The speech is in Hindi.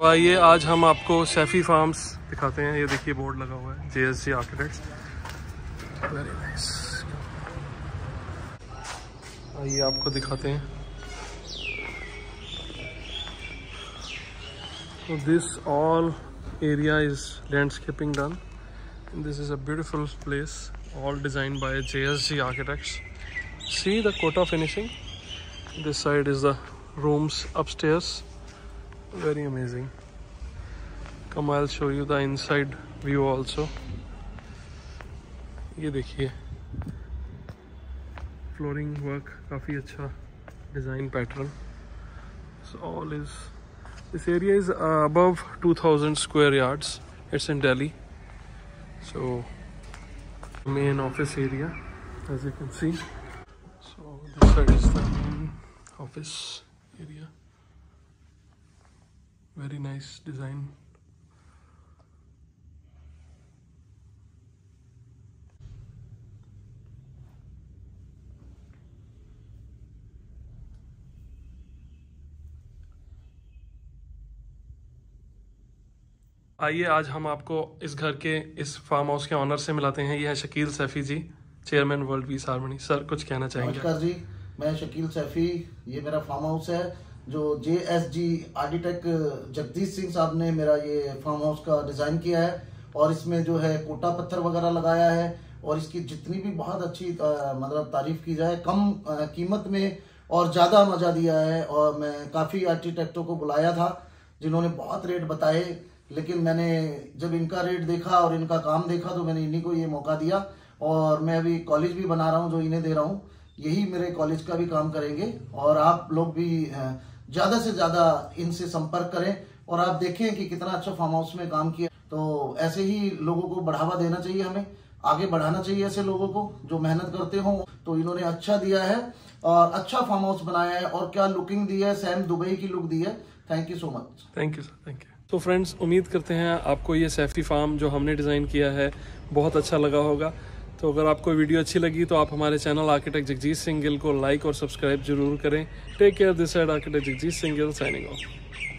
तो आइए, आज हम आपको सैफी फार्म्स दिखाते हैं। ये देखिए, बोर्ड लगा हुआ है J S C architect very आइए, आपको दिखाते हैं। This all area is landscaping done this is a beautiful place all design by J S C architect see the Kota finishing this side is the rooms upstairs very amazing come i'll show you the inside view also ये देखिए फ्लोरिंग वर्क काफ़ी अच्छा design pattern all is area is uh, above 2000 square yards it's in delhi so main office area as you can see so this side is the main office area very nice design. आइए आज हम आपको इस घर के इस फार्म हाउस के ऑनर से मिलाते हैं। ये है Shakeel Saifi ji chairman world peace harmony sir, कुछ कहना चाहेंगे? नमस्कार जी, मैं शकील सैफी, ये मेरा फार्म हाउस है। जो J S G architect Jagdish Singh साहब ने मेरा ये फार्म हाउस का डिज़ाइन किया है और इसमें जो है कोटा पत्थर वगैरह लगाया है और इसकी जितनी भी बहुत अच्छी अ, मतलब तारीफ़ की जाए कम अ, कीमत में और ज़्यादा मज़ा दिया है और मैं काफ़ी आर्किटेक्टों को बुलाया था जिन्होंने बहुत रेट बताए लेकिन मैंने जब इनका रेट देखा और इनका काम देखा तो मैंने इन्हीं को ये मौका दिया और मैं अभी कॉलेज भी बना रहा हूँ जो इन्हें दे रहा हूँ यही मेरे कॉलेज का भी काम करेंगे और आप लोग भी अ, ज़्यादा से ज़्यादा इनसे संपर्क करें और आप देखें कि कितना अच्छा फार्म हाउस में काम किया। तो ऐसे ही लोगों को बढ़ावा देना चाहिए हमें, आगे बढ़ाना चाहिए ऐसे लोगों को जो मेहनत करते हो। तो इन्होंने अच्छा दिया है और अच्छा फार्म हाउस बनाया है और क्या लुकिंग दी है सैम दुबई की लुक दी है। Thank you so much thank you thank you तो फ्रेंड्स उम्मीद करते हैं आपको ये सेफ्टी फार्म जो हमने डिज़ाइन किया है, बहुत अच्छा लगा होगा। तो अगर आपको वीडियो अच्छी लगी तो आप हमारे चैनल आर्किटेक्ट जगजीत सिंह गिल को लाइक और सब्सक्राइब ज़रूर करें। Take care this side architect Jagjit Singh Gill signing off